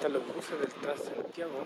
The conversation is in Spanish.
están los buses del Transantiago.